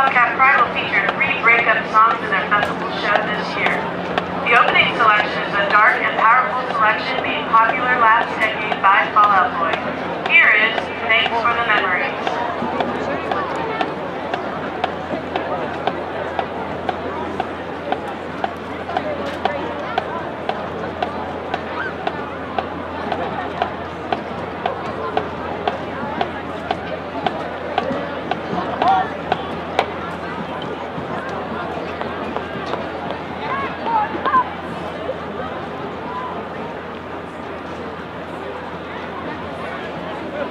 Bobcat Pride will feature three breakup songs in their festival show this year. The opening selection is a dark and powerful selection made popular last decade by Fall Out Boy. Here is Thanks for the Memories.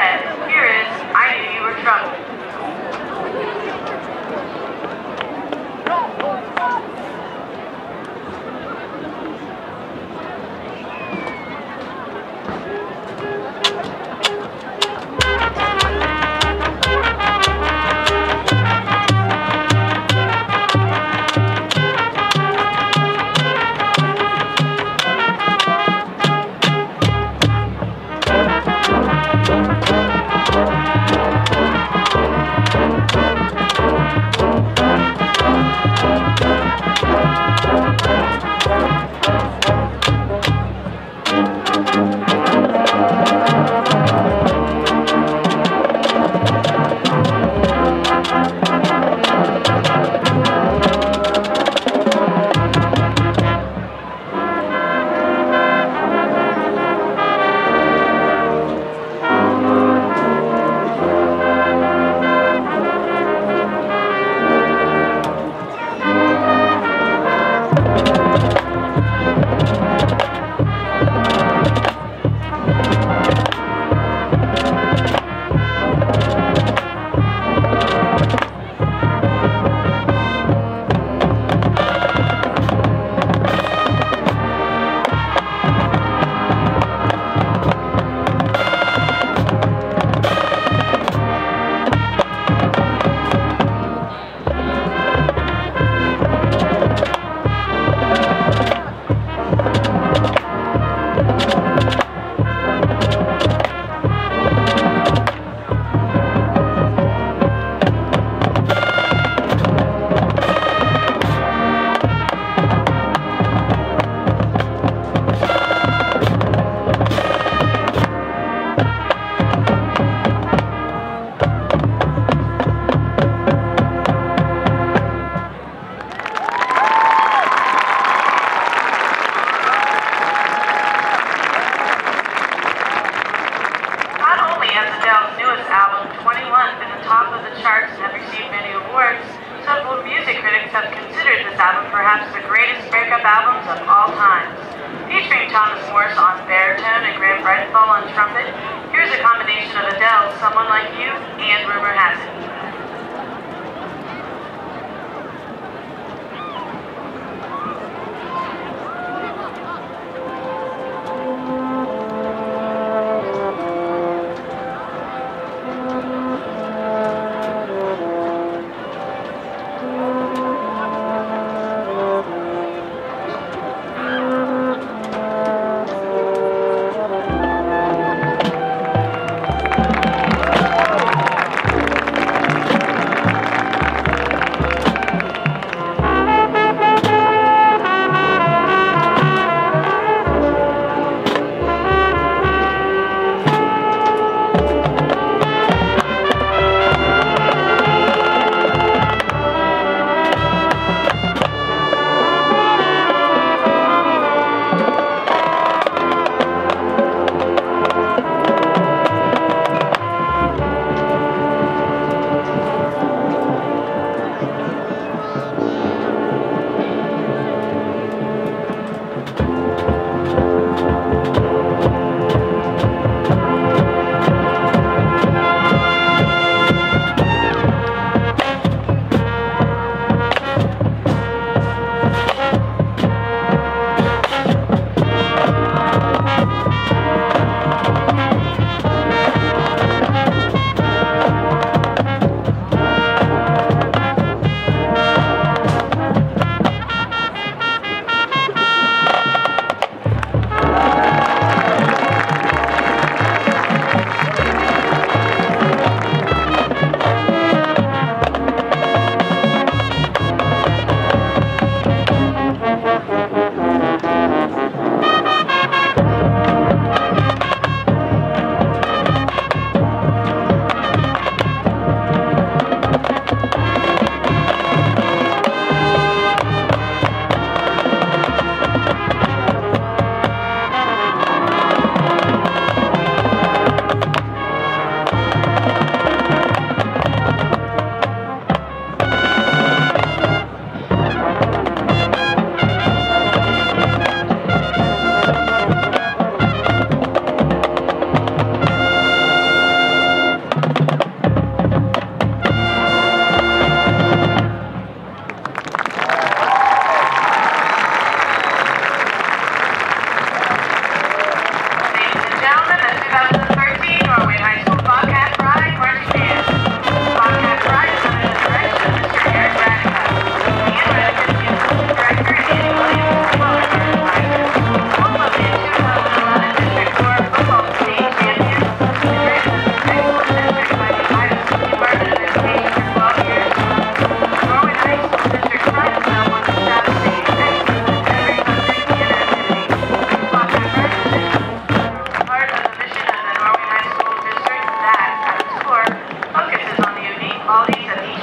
Red, here is I Knew You Were Trouble.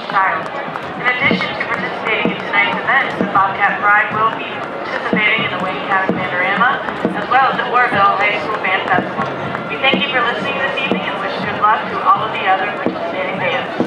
time. In addition to participating in tonight's events, the Bobcat Pride will be participating in the Wayne County Panorama, as well as the Orrville High School Band Festival. We thank you for listening this evening and wish good luck to all of the other participating bands.